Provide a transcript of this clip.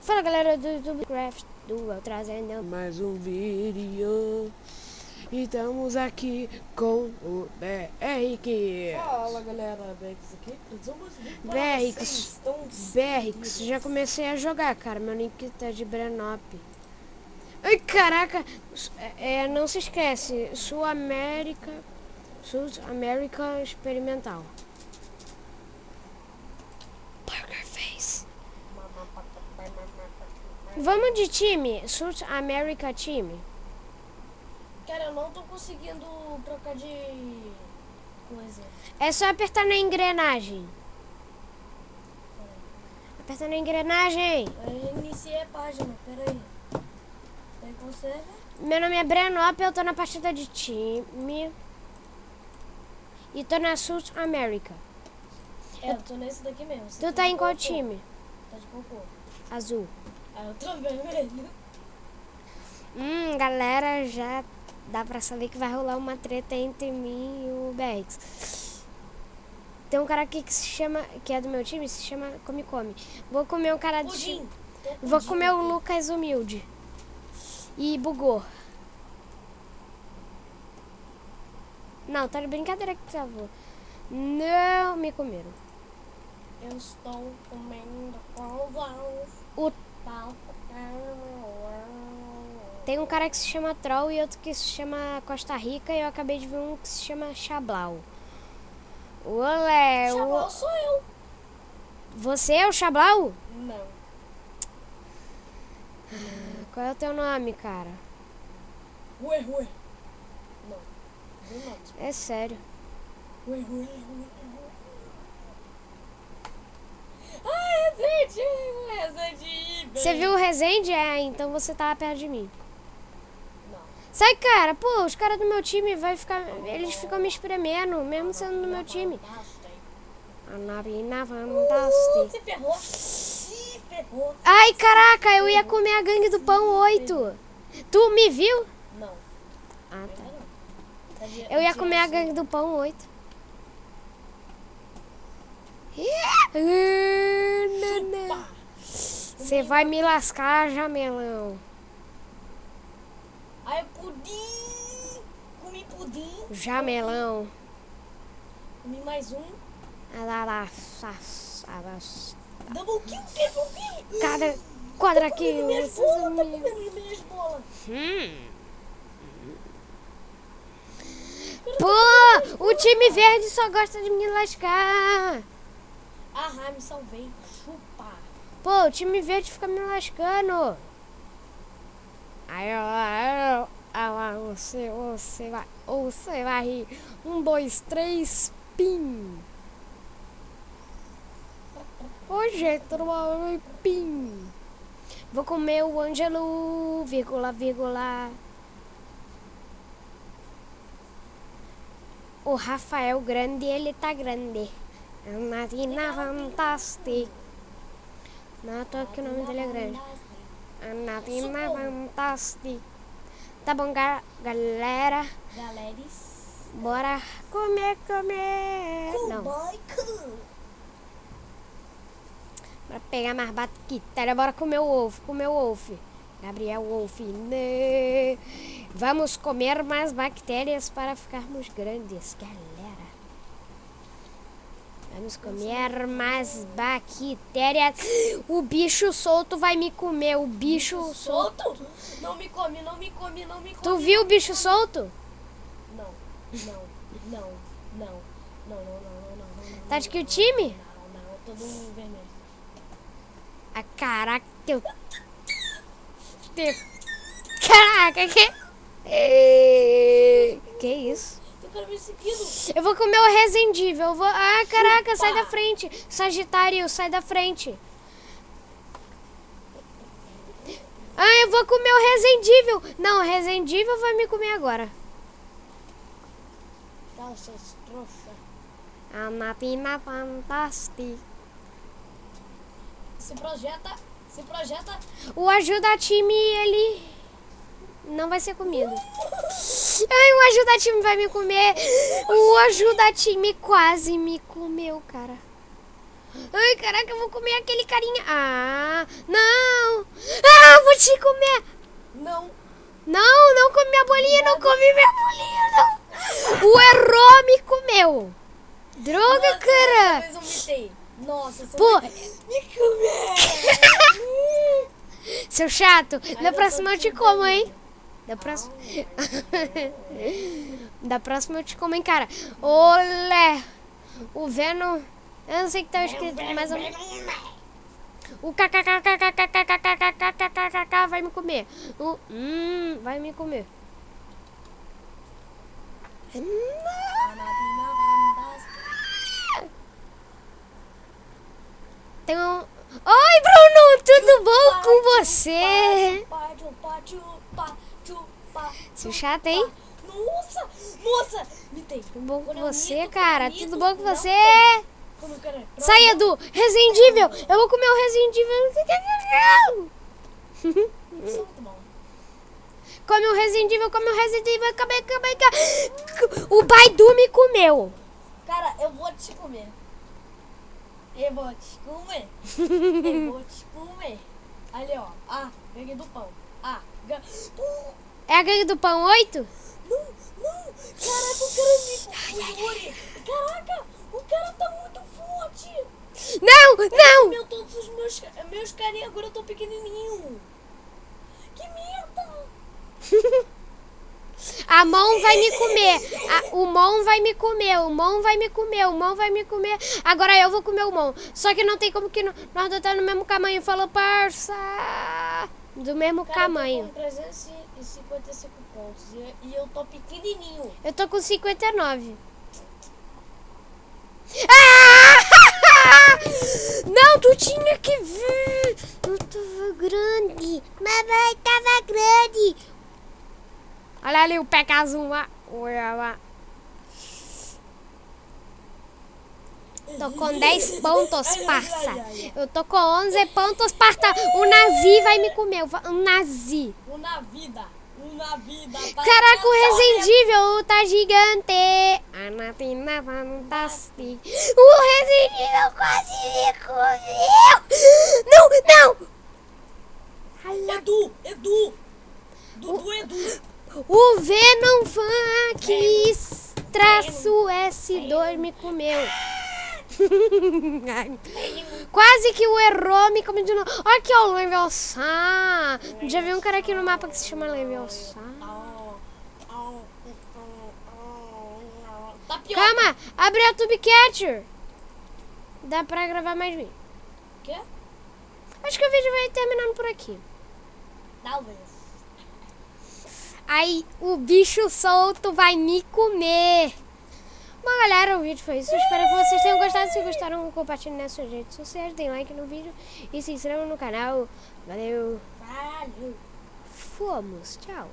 Fala galera do YouTube Craft do Eu trazendo mais um vídeo. E estamos aqui com o BRX. Fala galera, BRX aqui. BRX. BRX. Já comecei a jogar, cara. Meu nick tá de Brenop. Ai, caraca. É, não se esquece. Sul América. Sul América Experimental. Vamos de time. Sul América time. Cara, eu não tô conseguindo trocar de coisa. É só apertar na engrenagem. Aperta na engrenagem. Eu iniciei a página, peraí. Aí conserva. Meu nome é Brenop, eu tô na partida de time. E tô na Sul América. É, eu tô nesse daqui mesmo. Você Tu tá em de qual time? Tá de cocô. Azul. Eu tô vermelho. Hum, galera, já dá pra saber que vai rolar uma treta entre mim e o BX. Tem um cara aqui que se chama, que é do meu time, se chama Come Come. Vou comer um cara de Pudim. Vou comer o. Lucas humilde. E bugou. Não, tá de brincadeira que travou. Não me comeram. Eu estou comendo coisas. O- Tem um cara que se chama Troll e outro que se chama Costa Rica e eu acabei de ver um que se chama Chablau. Olé, Chablau o... sou eu. você é o Chablau? Não. Qual é o teu nome, cara? Ué, ué. Não. Nada. É sério. Ué, ué, ué, ué. Ah, Resende! Resende! Você viu o Resende? É, então você tava perto de mim. Não. Sai, cara. Pô, os caras do meu time vai ficar. Eles ficam me espremendo, mesmo sendo do meu time. A nave na Uh, se ferrou. Se ferrou. Ai, caraca, eu ia comer a gangue do pão 8. Tu me viu? Não. Ah, tá. Tá Eu ia comer a gangue do pão 8. Você vai me lascar, jamelão. Ai, pudim. Comi pudim. Jamelão. Comi mais um. Ah, Double kill, triple kill. Cada quadra minhas bolas, tô me- comendo minhas bolas. Hum. Pô, o time verde só gosta de me lascar. Ah, me salvei. Chupa. Pô, o time verde fica me lascando. Aí, ó, ah você, você vai, você vai rir. Um, dois, três, pim. Hoje, tudo bom, pim. Vou comer o Ângelo, vírgula, vírgula. O Rafael Grande, ele tá grande. É uma Tina fantástica. Não, tô aqui o nome dele é grande. Anatina Fantástica. Tá bom, ga- galera? Galeres. Bora comer, comer. Não, Boy, cool. bora pegar mais bactéria. Bora comer o Wolf, comer o Wolf. Gabriel Wolf, né? Vamos comer mais bactérias para ficarmos grandes, galera. Vamos comer mais bactérias. O bicho solto vai me comer. O bicho, bicho solto. Não me come, não me come, não me come. Tu viu o bicho solto? Não, não, não, não, não, não, não, não. não tá de que o time? Não, não, todo mundo vermelho. Ah, caraca, teu. teu. Caraca, que. Que isso? Eu quero me seguindo. Eu vou comer o resendível. Eu vou... Ah, caraca, sai da frente. Sagitário, sai da frente. Ah, eu vou comer o resendível. Não, o resendível vai me comer agora. Seus trouxa. A Natina Fantástica. Se projeta, se projeta. O ajuda time, ele não vai ser comido. Ai, o ajuda time vai me comer. O ajuda time quase me comeu, cara. Ai, caraca, eu vou comer aquele carinha. Ah, não. Ah, vou te comer. Não. Não, não come minha bolinha, não come minha bolinha, não. O errou me comeu. Droga, Nossa, cara. Eu. Nossa, Pô. Me comer! Seu chato, eu próxima eu te como, hein? Da próxima. da próxima eu te como, hein, cara. Olé! O Venom. Eu não sei que tá escrito, mas. eu- O kkkkkkkkkkkkkkkk vai me comer. O. Hum, vai me comer. Um. Oi, Bruno! Tudo bom com você? Seu chato, hein? Nossa! Nossa! Mitei. Tudo bom com eu você, mito, cara? Tudo bom com você? tem. Sai, Edu! Resident Evil! Eu vou comer o Resident Evil. Isso é muito bom. Come o Resident Evil, come o Resident Evil. Acabei, acabei, acabei. O Baidu me comeu. Cara, eu vou te comer. Eu vou te comer. Eu vou te comer. Ali, ó. Ah, ganhei do pão. Ah, ga... É a gangue do pão 8? não, não. Caraca, o cara me... O Yuri. Caraca, o cara tá muito forte. Não, não! Meu, todos os meus, meus carinhos agora estão pequenininho. Que merda. A mão vai me comer. A- o Mon vai me comer. O Mon vai me comer. O Mon vai me comer. Agora eu vou comer o Mon. Só que não tem como que no- nós dois tá no mesmo tamanho. Falou, parça. Do mesmo Cara, tamanho. eu tô com 355 pontos e, e eu tô pequenininho. Eu tô com 59. Ah! Não, tu tinha que ver. Eu tava grande. Mamãe tava grande. Olha ali o Pecazum lá. Olha lá. Tô com 10 pontos, parça. Eu tô com 11 pontos, parça. O Nazi vai me comer. O Nazi. Uma vida. Uma vida. Caraca, o Resident Evil tá gigante. Anatina Fantastic. O Resident Evil quase me comeu. Não, não. Edu, Edu. Dudu, Edu. O Venom Funk traço S2 me comeu. Quase que o errou me comeu de novo. Olha aqui, ó, o Leviosa. Já vi um cara aqui no mapa que se chama Leviosa. Tapioca. Calma, abre a Tube Catcher. Dá pra gravar mais vídeo. Quê? Acho que o vídeo vai terminando por aqui. Talvez. Aí o bicho solto vai me comer. Bom, galera, o vídeo foi isso. Espero que vocês tenham gostado. Se gostaram, compartilhem nas suas redes sociais. Deem like no vídeo e se inscrevam no canal. Valeu. Valeu. Fomos. Tchau.